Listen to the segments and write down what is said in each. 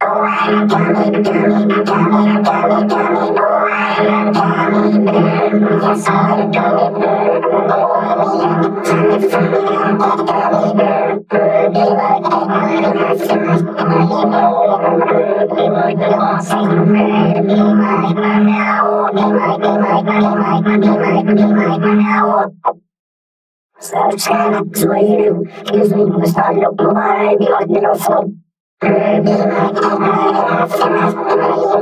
A gummy bear. Oh, I'm a gummy, gummy, gummy bear. Be like you know, like the lost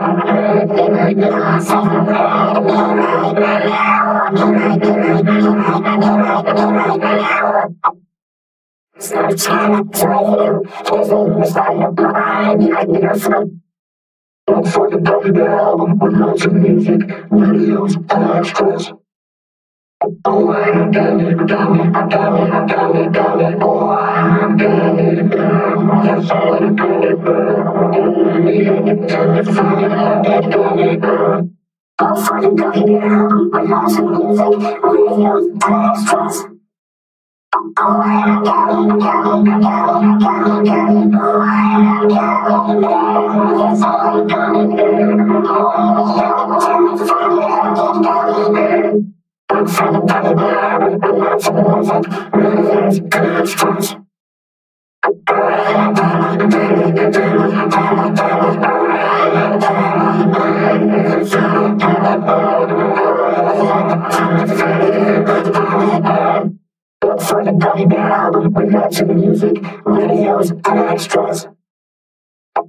and red. Be like my now, be like, be like, be like, be like, be like my now. Serčana tvoju, izmimo stavlja pomaj, bi odnilo flow. Serčana tvoju, izmimo stavlja pomaj, bi odnilo flow. Look for the album with lots of music, videos, and extras. I'm a gummy, a gummy, gummy. Oh, I'm gummy bear. Yes, I'm gummy bear. Oh, me and the I'm gummy bear. Go for the album with lots music, I'm a gummy, a gummy, gummy. Oh, I'm gummy bear. Yes, I'm me and the gummy I'm bear. Look for the Gummy Bear album with lots of music, videos, and extras. I'm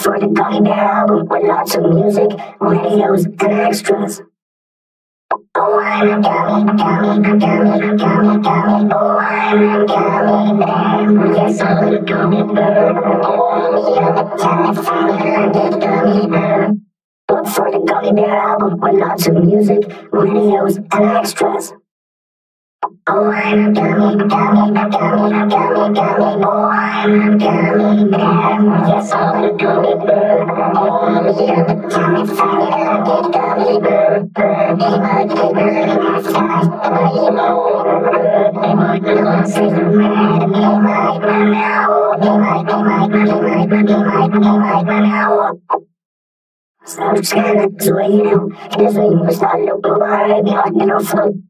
for the Gummy Bear album with lots of music, videos, and extras. I'm a I'm a gummy. Look for the Gummy Bear album with lots of music, videos, and extras. The. Yes, a gummy bear. Oh, me, I'm a gummy funny, I'm a gummy bear. Look for the Gummy Bear album with lots of music, videos, and. Yes. Oh, me, gummy funny, I'm a gummy the. Yes, me, I'm a gummy funny, I'm a gummy bear. Be my the you know. Be my glass in the red, be my now. Be my, be my, be my, be my, be my, be now. Serčana tvoju, izmimo stavlja pomaj, bi odnilo flow.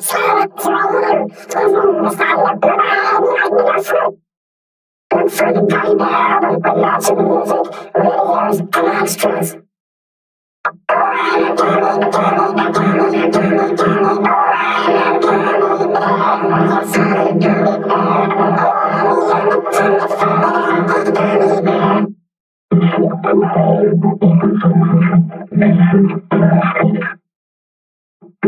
Stavlja pomaj, bi odnilo flow. Look for the Bear album with lots of music, videos, and extras. Oh, I'm a gummy, gummy, a gummy, a gummy, gummy. Oh, I'm a gummy bear.